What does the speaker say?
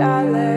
I lay.